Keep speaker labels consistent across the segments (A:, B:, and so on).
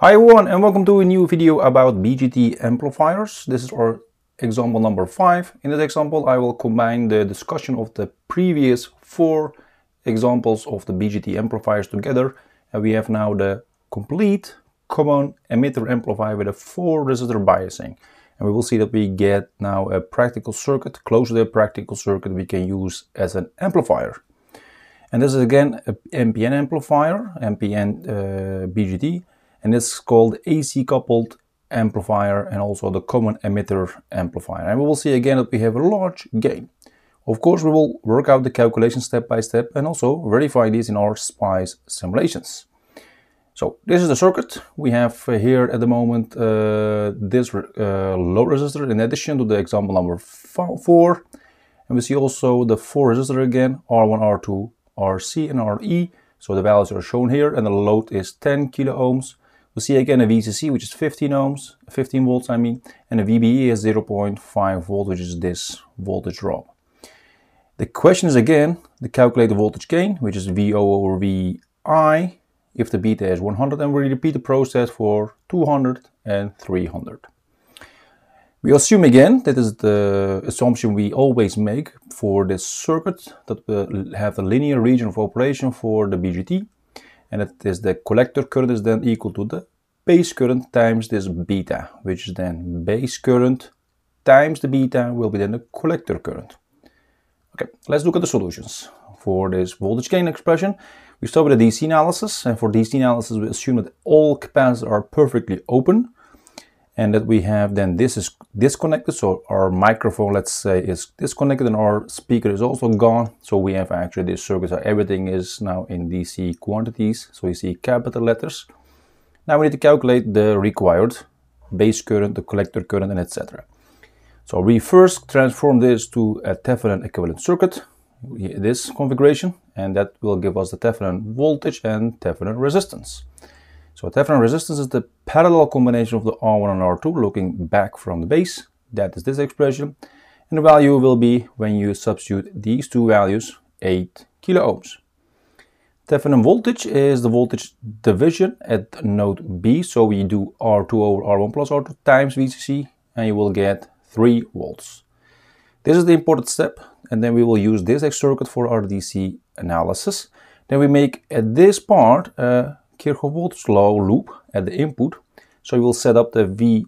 A: Hi everyone and welcome to a new video about BJT amplifiers. This is our example number 5. In this example I will combine the discussion of the previous four examples of the BJT amplifiers together and we have now the complete common emitter amplifier with a 4 resistor biasing. And we will see that we get now a practical circuit, close to a practical circuit we can use as an amplifier. And this is again a NPN amplifier, NPN uh, BJT, and it's called AC coupled amplifier and also the common emitter amplifier. And we will see again that we have a large gain. Of course, we will work out the calculation step by step and also verify these in our SPICE simulations. So this is the circuit. We have uh, here at the moment uh, this uh, load resistor in addition to the example number 4. And we see also the 4 resistor again, R1, R2, RC and RE. So the values are shown here and the load is 10 kilo ohms. We see again a VCC which is 15 ohms, 15 volts I mean, and a VBE is 0.5 volt which is this voltage drop. The question is again the calculated voltage gain which is VO over VI if the beta is 100 and we repeat the process for 200 and 300. We assume again, that is the assumption we always make for this circuit, that we have a linear region of operation for the BJT, and it is the collector current is then equal to the base current times this beta, which is then base current times the beta will be then the collector current. Okay, let's look at the solutions. For this voltage gain expression, we start with a DC analysis, and for DC analysis we assume that all capacitors are perfectly open, and that we have then this is disconnected. So our microphone let's say is disconnected and our speaker is also gone. So we have actually this circuit. So everything is now in DC quantities. So you see capital letters. Now we need to calculate the required base current the collector current and etc so we first transform this to a Thevenin equivalent circuit this configuration and that will give us the Thevenin voltage and Thevenin resistance so Thevenin resistance is the parallel combination of the R1 and R2 looking back from the base. That is this expression. And the value will be, when you substitute these two values, 8 kilo ohms. Thevenin voltage is the voltage division at node B. So we do R2 over R1 plus R2 times VCC and you will get 3 volts. This is the important step and then we will use this X circuit for our DC analysis. Then we make at this part uh, Kirchhoff voltage law loop at the input. So we will set up the V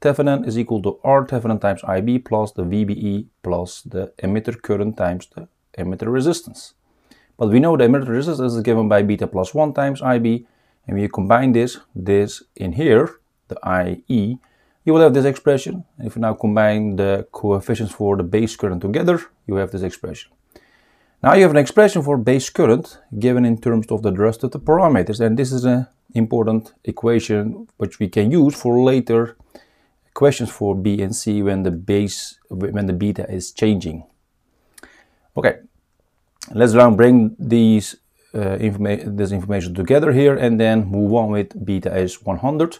A: Thevenin is equal to R Thevenin times IB plus the VBE plus the emitter current times the emitter resistance. But we know the emitter resistance is given by beta plus 1 times IB and we combine this, this in here, the IE, you will have this expression. If you now combine the coefficients for the base current together, you have this expression. Now you have an expression for base current given in terms of the rest of the parameters and this is an important equation which we can use for later questions for B and C when the base when the beta is changing. Okay, let's now bring these uh, informa this information together here and then move on with beta is 100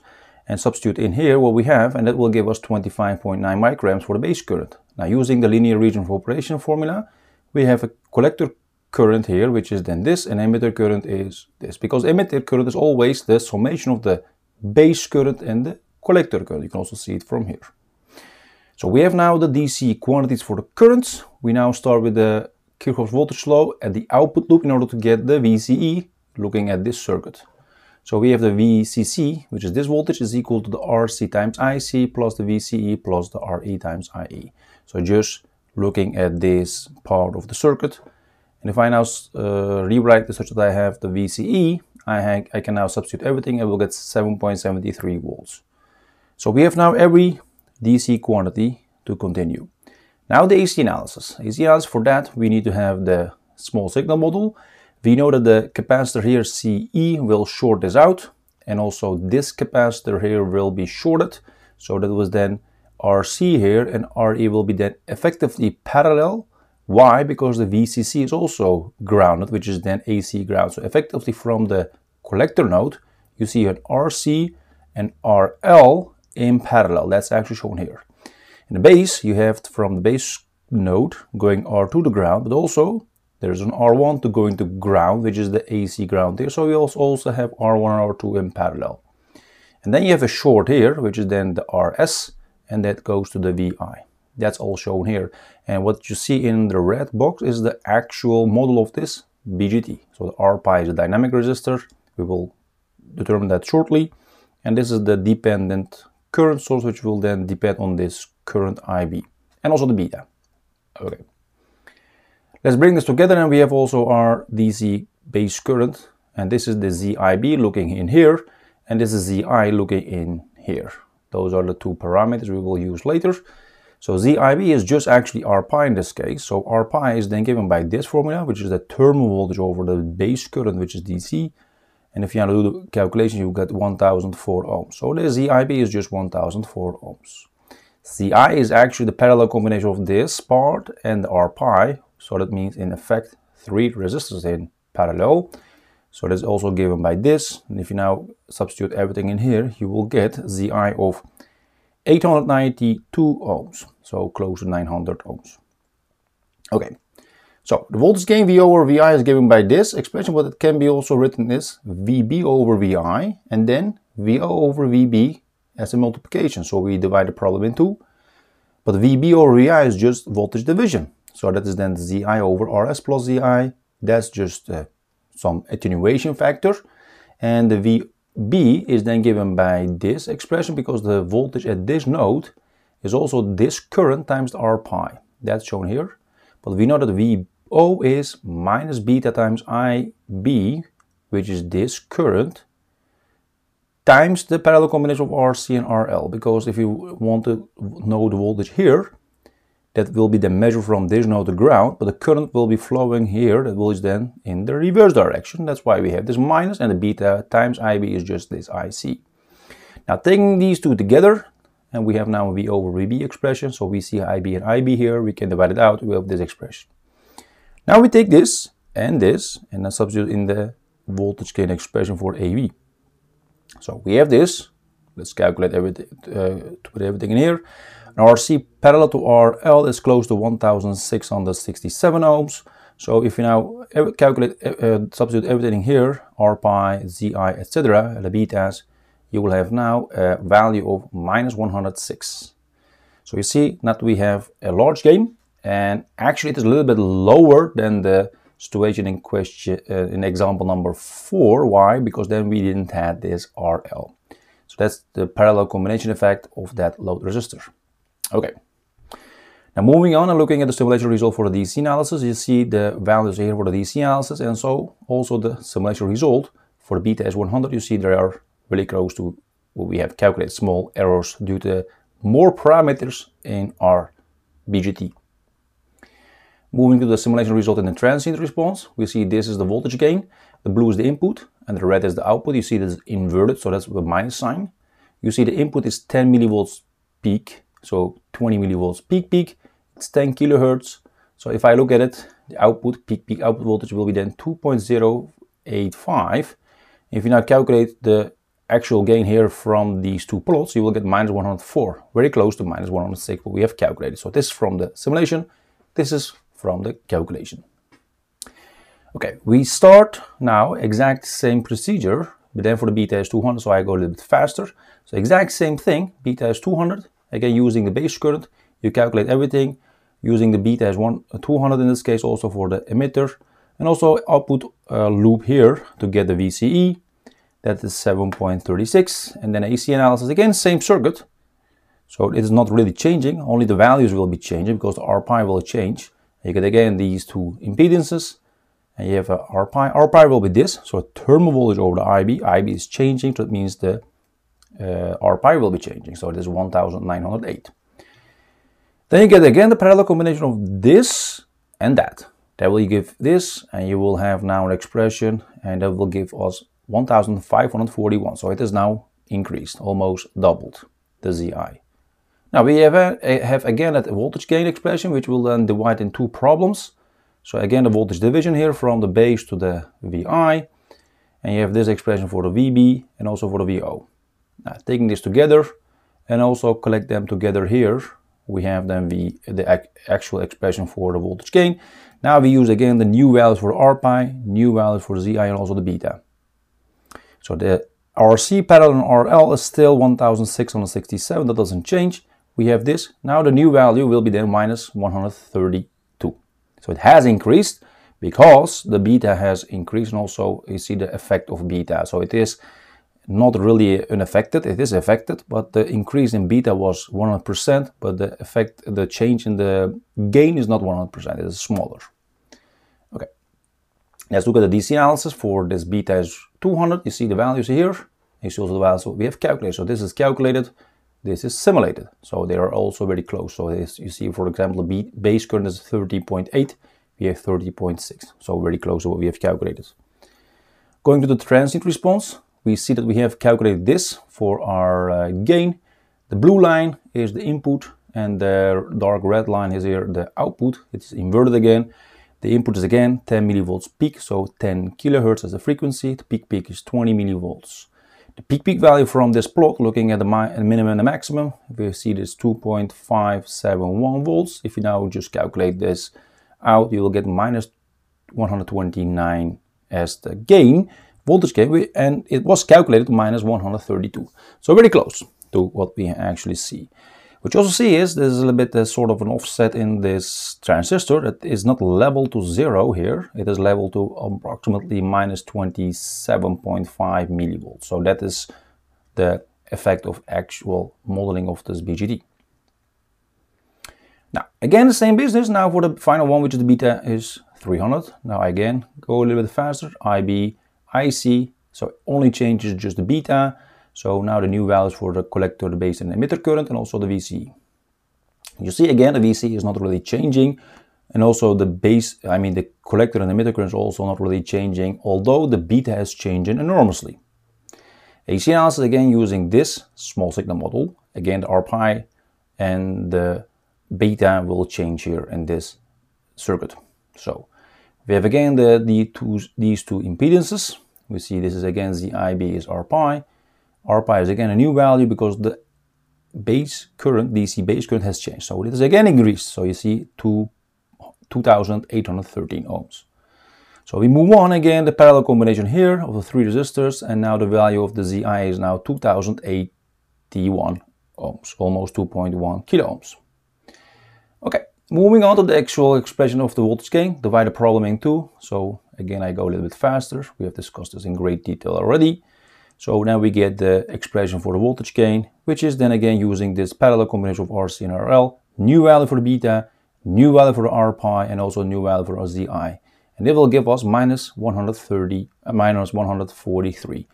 A: and substitute in here what we have and that will give us 25.9 microamps for the base current. Now using the linear region of operation formula we have a collector current here, which is then this, and emitter current is this. Because emitter current is always the summation of the base current and the collector current. You can also see it from here. So we have now the DC quantities for the currents. We now start with the Kirchhoff's voltage law at the output loop in order to get the VCE, looking at this circuit. So we have the VCC, which is this voltage, is equal to the RC times IC plus the VCE plus the RE times IE. So just looking at this part of the circuit. And if I now uh, rewrite this such that I have the VCE, I, I can now substitute everything and we'll get 7.73 volts. So we have now every DC quantity to continue. Now the AC analysis. AC analysis for that we need to have the small signal model. We know that the capacitor here CE will short this out and also this capacitor here will be shorted. So that was then RC here and RE will be then effectively parallel. Why? Because the VCC is also grounded, which is then AC ground. So effectively from the collector node, you see an RC and RL in parallel. That's actually shown here. In the base, you have from the base node going R to the ground, but also there's an R1 to going to ground, which is the AC ground here. So we also, also have R1 and R2 in parallel. And then you have a short here, which is then the RS, and that goes to the VI. That's all shown here. And what you see in the red box is the actual model of this BJT. So the RPi is a dynamic resistor. We will determine that shortly. And this is the dependent current source, which will then depend on this current IB and also the beta. Okay. Let's bring this together and we have also our DC base current. And this is the ZIB looking in here. And this is ZI looking in here. Those are the two parameters we will use later. So ZIB is just actually RPi in this case. So RPi is then given by this formula, which is the terminal voltage over the base current, which is DC. And if you want to do the calculation, you get 1004 ohms. So the ZIB is just 1004 ohms. ZI is actually the parallel combination of this part and RPi. So that means in effect three resistors in parallel. So that's also given by this. And if you now substitute everything in here, you will get ZI of 892 ohms, so close to 900 ohms. Okay, so the voltage gain VO over VI is given by this expression, but it can be also written as VB over VI and then VO over VB as a multiplication. So we divide the problem in two, but VB over VI is just voltage division. So that is then ZI over RS plus ZI. That's just uh, some attenuation factor. And the V B is then given by this expression because the voltage at this node is also this current times R pi. That's shown here. But we know that VO is minus beta times IB, which is this current, times the parallel combination of RC and RL. Because if you want to know the voltage here, that will be the measure from this node to ground, but the current will be flowing here, that will is then in the reverse direction. That's why we have this minus and the beta times IB is just this IC. Now taking these two together, and we have now a V over VB expression, so we see IB and IB here, we can divide it out, we have this expression. Now we take this and this, and then substitute in the voltage gain expression for AV. So we have this, let's calculate everything, uh, to put everything in here. RC parallel to RL is close to 1667 ohms. So if you now calculate, uh, substitute everything here, R pi, ZI, etc., the betas, you will have now a value of minus 106. So you see that we have a large gain, and actually it is a little bit lower than the situation in question uh, in example number four. Why? Because then we didn't have this RL. So that's the parallel combination effect of that load resistor. Okay. Now moving on and looking at the simulation result for the DC analysis, you see the values here for the DC analysis and so also the simulation result for the beta S100, you see they are really close to what we have calculated small errors due to more parameters in our BJT. Moving to the simulation result in the transient response, we see this is the voltage gain, the blue is the input, and the red is the output. You see this inverted, so that's the minus sign. You see the input is 10 millivolts peak, so 20 millivolts peak peak, it's 10 kilohertz. So if I look at it, the output, peak peak output voltage will be then 2.085. If you now calculate the actual gain here from these two plots, you will get minus 104, very close to minus 106, what we have calculated. So this is from the simulation, this is from the calculation. Okay, we start now exact same procedure, but then for the beta is 200, so I go a little bit faster. So exact same thing, beta is 200, Again, using the base current, you calculate everything using the beta as one, uh, 200 in this case also for the emitter. And also output loop here to get the VCE that is 7.36 and then AC analysis again same circuit. So it is not really changing. Only the values will be changing because the R pi will change. You get again these two impedances. And you have a RPI R pi will be this. So thermal voltage over the IB IB is changing so it means the uh, R pi will be changing. So it is 1908. Then you get again the parallel combination of this and that. That will give this and you will have now an expression and that will give us 1541. So it is now increased, almost doubled the ZI. Now we have, a, have again that voltage gain expression which will then divide in two problems. So again the voltage division here from the base to the VI and you have this expression for the VB and also for the VO. Now, taking this together and also collect them together here, we have then the, the actual expression for the voltage gain. Now we use again the new values for R pi, new values for Zi and also the beta. So the RC parallel and RL is still 1667, that doesn't change. We have this. Now the new value will be then minus 132. So it has increased because the beta has increased and also you see the effect of beta. So it is not really unaffected, it is affected, but the increase in beta was 100%, but the effect, the change in the gain is not 100%, it is smaller. Okay, let's look at the DC analysis. For this beta is 200, you see the values here, you see also the values we have calculated, so this is calculated, this is simulated, so they are also very close, so this, you see for example the base current is 30.8, we have 30.6, so very close to what we have calculated. Going to the transient response, we see that we have calculated this for our uh, gain. The blue line is the input and the dark red line is here the output. It's inverted again. The input is again 10 millivolts peak, so 10 kilohertz as the frequency. The peak peak is 20 millivolts. The peak peak value from this plot, looking at the minimum and the maximum, we see this 2.571 volts. If you now just calculate this out, you will get minus 129 as the gain voltage gain and it was calculated to minus 132. So very close to what we actually see. What you also see is there's a little bit sort of an offset in this transistor that is not level to zero here. It is level to approximately minus 27.5 millivolts. So that is the effect of actual modeling of this BJT. Now, again, the same business. Now for the final one, which is the beta is 300. Now again, go a little bit faster. IB IC, so only changes just the beta. So now the new values for the collector, the base and emitter current and also the VC. You see again, the VC is not really changing. And also the base, I mean the collector and emitter current is also not really changing, although the beta is changing enormously. AC analysis again using this small signal model, again the RPi and the beta will change here in this circuit. So we have again the, the two, these two impedances. We see this is again the IB is R pi. R pi is again a new value because the base current, DC base current has changed. So it is again increased. So you see two, 2813 ohms. So we move on again, the parallel combination here of the three resistors, and now the value of the ZI is now 2081 ohms, almost 2.1 kilo ohms. Okay, Moving on to the actual expression of the voltage gain, divide the problem in two. So again, I go a little bit faster. We have discussed this in great detail already. So now we get the expression for the voltage gain, which is then again using this parallel combination of RC and RL, new value for the beta, new value for the R pi, and also new value for ZI. And it will give us minus 130, uh, minus 143.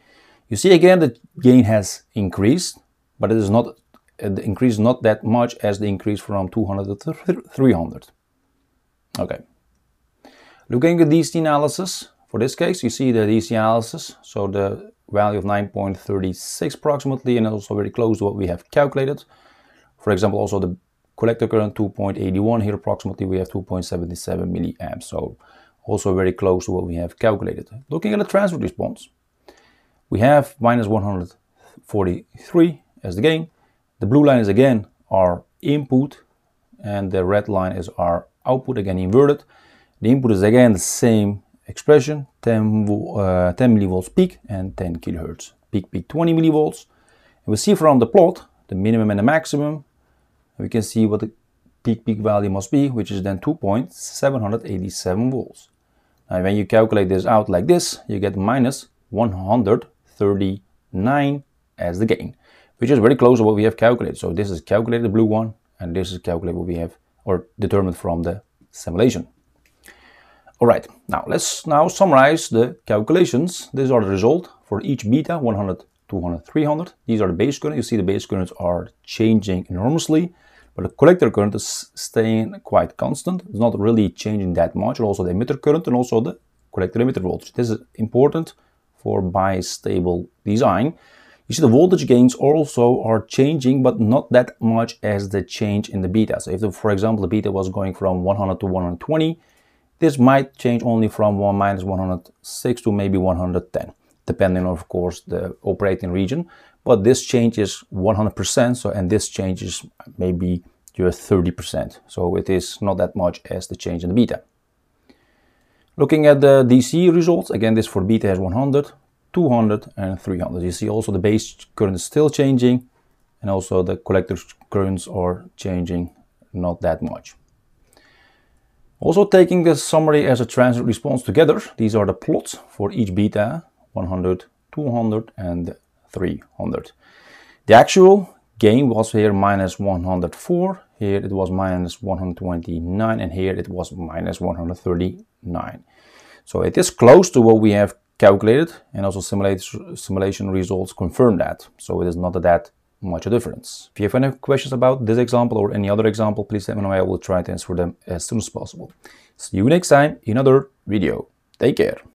A: You see again, the gain has increased, but it is not the increase not that much as the increase from 200 to 300. Okay. Looking at the DC analysis, for this case, you see the DC analysis, so the value of 9.36 approximately, and also very close to what we have calculated. For example, also the collector current 2.81, here approximately we have 2.77 milliamps, so also very close to what we have calculated. Looking at the transfer response, we have minus 143 as the gain, the blue line is again our input and the red line is our output, again inverted. The input is again the same expression, 10, uh, 10 millivolts peak and 10 kilohertz. Peak peak 20 millivolts. And we see from the plot the minimum and the maximum. we can see what the peak peak value must be, which is then 2.787 volts. Now when you calculate this out like this, you get minus 139 as the gain which is very close to what we have calculated. So this is calculated, the blue one, and this is calculated what we have or determined from the simulation. All right, now let's now summarize the calculations. These are the result for each beta, 100, 200, 300. These are the base current. You see the base currents are changing enormously, but the collector current is staying quite constant. It's not really changing that much. Also the emitter current and also the collector emitter voltage. This is important for bistable design. You see the voltage gains also are changing, but not that much as the change in the beta. So if, the, for example, the beta was going from 100 to 120, this might change only from 1 minus 106 to maybe 110, depending of course, the operating region. But this change is 100%, so and this change is maybe just 30%. So it is not that much as the change in the beta. Looking at the DC results, again, this for beta is 100, 200 and 300. You see also the base current is still changing and also the collector currents are changing not that much. Also taking the summary as a transient response together, these are the plots for each beta, 100, 200 and 300. The actual gain was here minus 104, here it was minus 129 and here it was minus 139. So it is close to what we have calculated and also simulation results confirm that. So it is not that much a difference. If you have any questions about this example or any other example, please let me know. I will try to answer them as soon as possible. See you next time in another video. Take care.